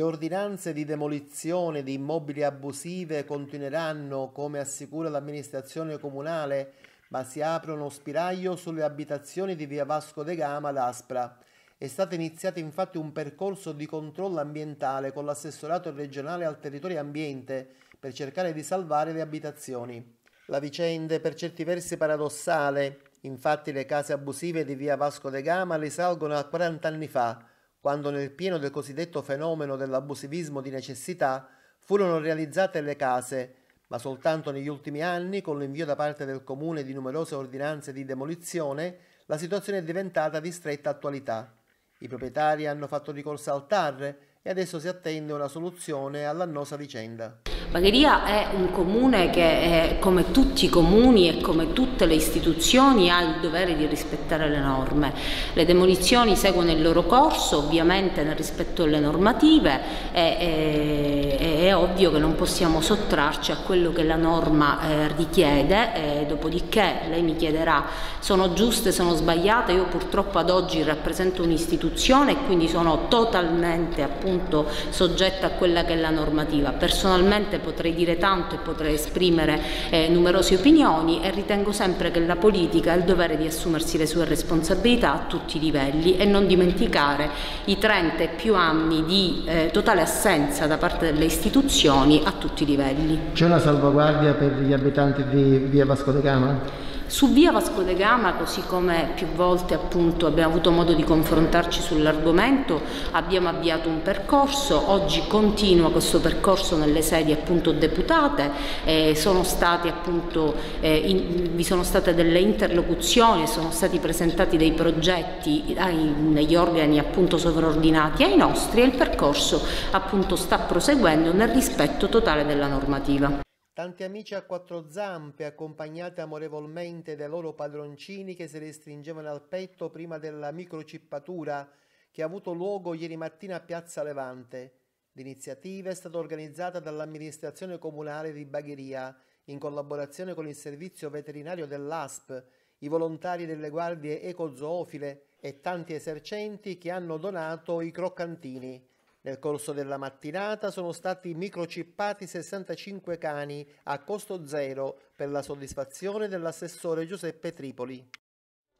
Le ordinanze di demolizione di immobili abusive continueranno, come assicura l'amministrazione comunale, ma si apre uno spiraglio sulle abitazioni di via Vasco de Gama ad Aspra. È stato iniziato infatti un percorso di controllo ambientale con l'assessorato regionale al territorio ambiente per cercare di salvare le abitazioni. La vicenda è per certi versi paradossale, infatti le case abusive di via Vasco de Gama risalgono a 40 anni fa, quando nel pieno del cosiddetto fenomeno dell'abusivismo di necessità furono realizzate le case, ma soltanto negli ultimi anni, con l'invio da parte del Comune di numerose ordinanze di demolizione, la situazione è diventata di stretta attualità. I proprietari hanno fatto ricorso al TAR e adesso si attende una soluzione all'annosa vicenda. Bagheria è un comune che, come tutti i comuni e come tutte le istituzioni, ha il dovere di rispettare le norme. Le demolizioni seguono il loro corso, ovviamente nel rispetto delle normative, e, e, è ovvio che non possiamo sottrarci a quello che la norma eh, richiede, dopodiché lei mi chiederà sono giuste, sono sbagliate, io purtroppo ad oggi rappresento un'istituzione e quindi sono totalmente appunto soggetta a quella che è la normativa. Personalmente potrei dire tanto e potrei esprimere eh, numerose opinioni e ritengo sempre che la politica ha il dovere di assumersi le sue responsabilità a tutti i livelli e non dimenticare i 30 e più anni di eh, totale assenza da parte delle istituzioni a tutti i livelli. C'è una salvaguardia per gli abitanti di via Vasco de Gama? Su via Vasco de Gama, così come più volte appunto abbiamo avuto modo di confrontarci sull'argomento, abbiamo avviato un percorso, oggi continua questo percorso nelle sedi appunto deputate, eh, sono stati appunto, eh, in, vi sono state delle interlocuzioni, sono stati presentati dei progetti ai, negli organi appunto sovraordinati ai nostri. E il percorso appunto sta proseguendo nel rispetto totale della normativa. Tanti amici a quattro zampe, accompagnati amorevolmente dai loro padroncini che si restringevano al petto prima della microcippatura che ha avuto luogo ieri mattina a Piazza Levante. L'iniziativa è stata organizzata dall'amministrazione comunale di Bagheria in collaborazione con il servizio veterinario dell'ASP, i volontari delle guardie ecozoofile e tanti esercenti che hanno donato i croccantini. Nel corso della mattinata sono stati microchippati 65 cani a costo zero per la soddisfazione dell'assessore Giuseppe Tripoli.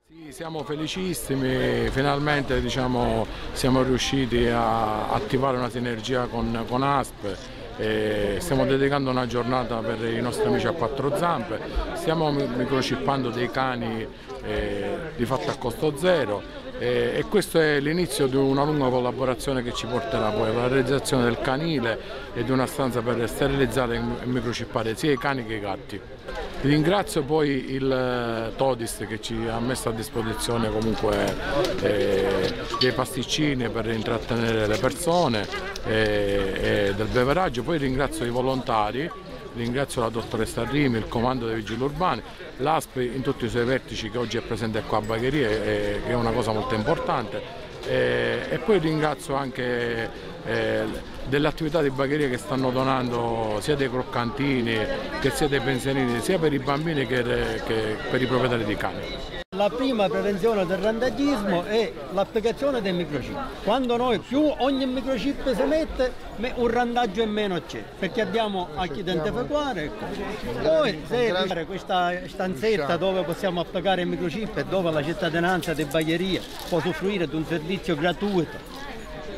Sì, siamo felicissimi, finalmente diciamo, siamo riusciti a attivare una sinergia con, con ASP stiamo dedicando una giornata per i nostri amici a quattro zampe, stiamo microchippando dei cani eh, di fatto a costo zero e, e questo è l'inizio di una lunga collaborazione che ci porterà poi alla realizzazione del canile e di una stanza per sterilizzare e microchippare sia i cani che i gatti. Ringrazio poi il eh, Todist che ci ha messo a disposizione comunque eh, dei pasticcini per intrattenere le persone e, e del beveraggio, poi ringrazio i volontari ringrazio la dottoressa Rimi, il comando dei vigili urbani, l'ASP in tutti i suoi vertici che oggi è presente qua a Bagheria, che è una cosa molto importante. E, poi ringrazio anche eh, delle attività di bagheria che stanno donando sia dei croccantini che sia dei pensionini, sia per i bambini che per i proprietari di cani la prima prevenzione del randagismo è l'applicazione del microchip. Quando noi più ogni microchip si mette, un randaggio in meno c'è, perché abbiamo anche fequare. Ecco. Poi se questa stanzetta dove possiamo applicare il microchip e dove la cittadinanza di Bagheria può usufruire di un servizio gratuito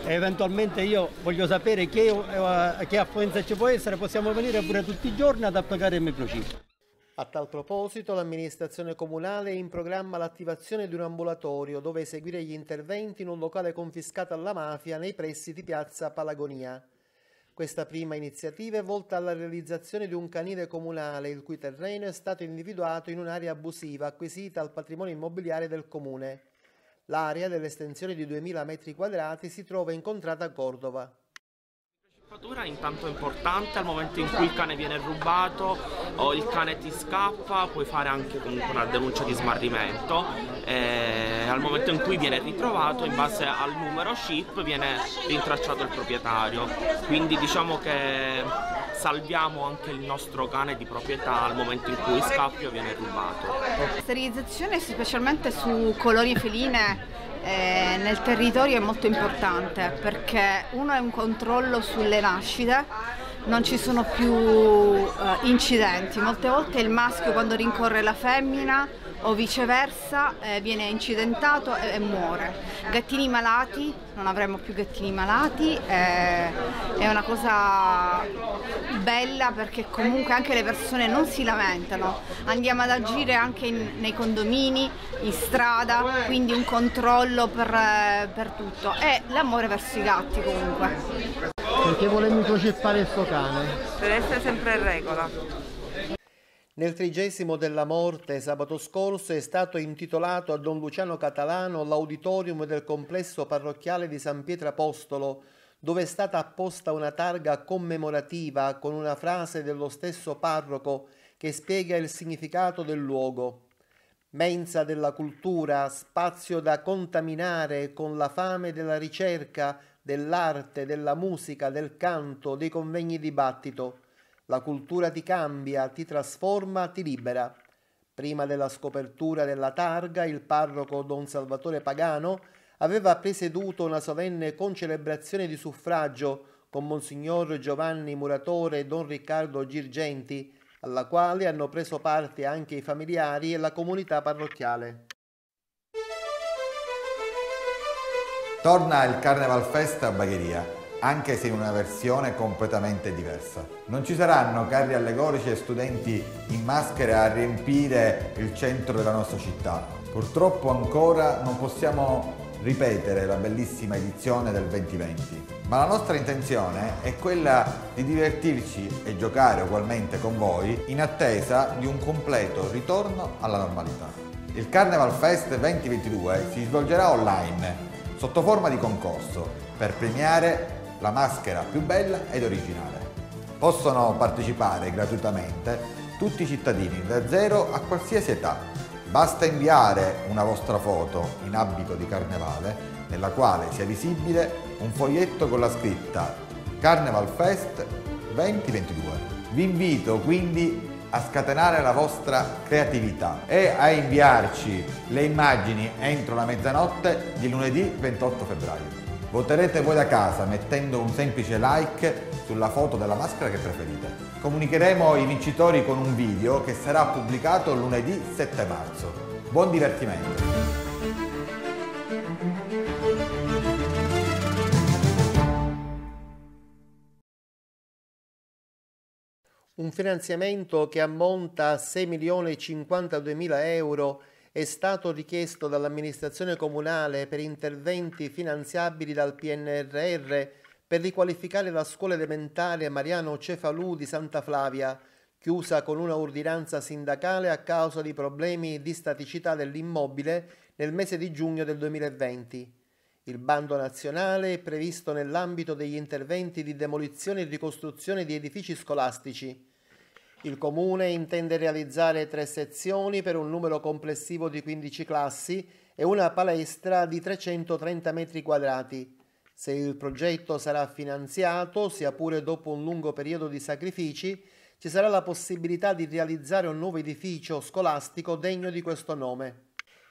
e eventualmente io voglio sapere che, eh, che affluenza ci può essere, possiamo venire pure tutti i giorni ad applicare il microchip. A tal proposito l'amministrazione comunale è in programma l'attivazione di un ambulatorio dove eseguire gli interventi in un locale confiscato alla mafia nei pressi di piazza Palagonia. Questa prima iniziativa è volta alla realizzazione di un canile comunale il cui terreno è stato individuato in un'area abusiva acquisita al patrimonio immobiliare del comune. L'area dell'estensione di 2000 m2 si trova incontrata a Cordova è intanto importante al momento in cui il cane viene rubato o il cane ti scappa puoi fare anche comunque una denuncia di smarrimento. E al momento in cui viene ritrovato in base al numero chip viene rintracciato il proprietario. Quindi diciamo che salviamo anche il nostro cane di proprietà al momento in cui scappa o viene rubato. Sterilizzazione specialmente su coloni feline eh, nel territorio è molto importante perché uno è un controllo sulle nascite, non ci sono più eh, incidenti, molte volte il maschio quando rincorre la femmina o viceversa eh, viene incidentato e, e, muore. Gattini malati, non avremo più gattini malati, eh, è una cosa bella perché comunque anche le persone non si lamentano, andiamo ad agire anche in, nei condomini, in strada, quindi un controllo per, per tutto e l'amore verso i gatti comunque. Perché vuole microchippare il suo cane? Per essere sempre in regola. Nel trigesimo della morte sabato scorso è stato intitolato a Don Luciano Catalano l'auditorium del complesso parrocchiale di San Pietro Apostolo, dove è stata apposta una targa commemorativa con una frase dello stesso parroco che spiega il significato del luogo. Mensa della cultura, spazio da contaminare con la fame della ricerca, dell'arte, della musica, del canto, dei convegni dibattito la cultura ti cambia, ti trasforma, ti libera. Prima della scopertura della targa, il parroco Don Salvatore Pagano aveva presieduto una solenne concelebrazione di suffragio con Monsignor Giovanni Muratore e Don Riccardo Girgenti, alla quale hanno preso parte anche i familiari e la comunità parrocchiale. Torna il Carnival Fest a Bagheria anche se in una versione completamente diversa. Non ci saranno carri allegorici e studenti in maschere a riempire il centro della nostra città. Purtroppo ancora non possiamo ripetere la bellissima edizione del 2020, ma la nostra intenzione è quella di divertirci e giocare ugualmente con voi in attesa di un completo ritorno alla normalità. Il Carnival Fest 2022 si svolgerà online sotto forma di concorso per premiare la maschera più bella ed originale. Possono partecipare gratuitamente tutti i cittadini da 0 a qualsiasi età. Basta inviare una vostra foto in abito di carnevale nella quale sia visibile un foglietto con la scritta Carnival Fest 2022. Vi invito quindi a scatenare la vostra creatività e a inviarci le immagini entro la mezzanotte di lunedì 28 febbraio. Voterete voi da casa mettendo un semplice like sulla foto della maschera che preferite. Comunicheremo i vincitori con un video che sarà pubblicato lunedì 7 marzo. Buon divertimento! Un finanziamento che ammonta a 6 milioni e 52 mila euro è stato richiesto dall'amministrazione comunale per interventi finanziabili dal PNRR per riqualificare la scuola elementare Mariano Cefalù di Santa Flavia, chiusa con una ordinanza sindacale a causa di problemi di staticità dell'immobile nel mese di giugno del 2020. Il bando nazionale è previsto nell'ambito degli interventi di demolizione e ricostruzione di edifici scolastici. Il Comune intende realizzare tre sezioni per un numero complessivo di 15 classi e una palestra di 330 metri quadrati. Se il progetto sarà finanziato, sia pure dopo un lungo periodo di sacrifici, ci sarà la possibilità di realizzare un nuovo edificio scolastico degno di questo nome.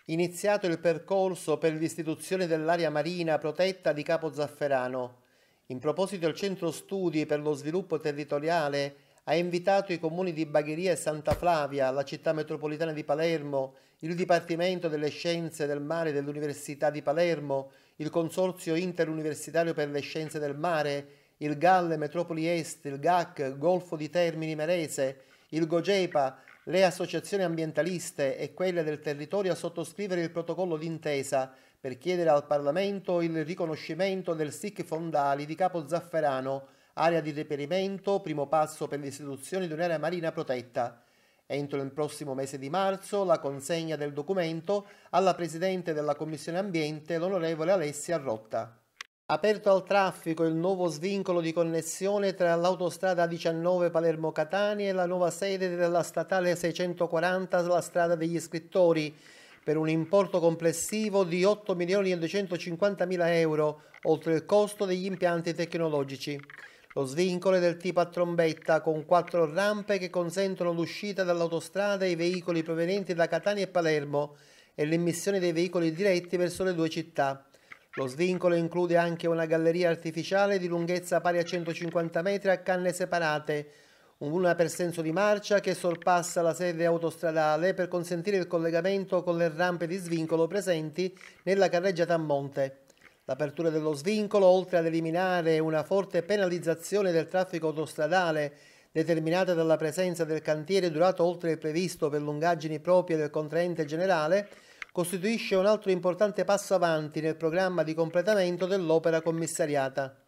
Iniziato il percorso per l'istituzione dell'area marina protetta di Capo Zafferano. In proposito il Centro Studi per lo Sviluppo Territoriale ha invitato i comuni di Bagheria e Santa Flavia, la città metropolitana di Palermo, il Dipartimento delle Scienze del Mare dell'Università di Palermo, il Consorzio Interuniversitario per le Scienze del Mare, il Galle Metropoli Est, il GAC, Golfo di Termini Merese, il GOGEPA, le associazioni ambientaliste e quelle del territorio a sottoscrivere il protocollo d'intesa per chiedere al Parlamento il riconoscimento del SIC Fondali di Capo Zafferano area di reperimento, primo passo per l'istituzione di un'area marina protetta. Entro il prossimo mese di marzo la consegna del documento alla Presidente della Commissione Ambiente, l'onorevole Alessia Rotta. Aperto al traffico il nuovo svincolo di connessione tra l'autostrada 19 Palermo-Catania e la nuova sede della statale 640 sulla strada degli scrittori per un importo complessivo di 8 milioni e 250 mila euro, oltre il costo degli impianti tecnologici. Lo svincolo è del tipo a trombetta con quattro rampe che consentono l'uscita dall'autostrada ai veicoli provenienti da Catania e Palermo e l'immissione dei veicoli diretti verso le due città. Lo svincolo include anche una galleria artificiale di lunghezza pari a 150 metri a canne separate, una per senso di marcia che sorpassa la sede autostradale per consentire il collegamento con le rampe di svincolo presenti nella carreggiata a monte. L'apertura dello svincolo, oltre ad eliminare una forte penalizzazione del traffico autostradale determinata dalla presenza del cantiere durato oltre il previsto per lungaggini proprie del contraente generale, costituisce un altro importante passo avanti nel programma di completamento dell'opera commissariata.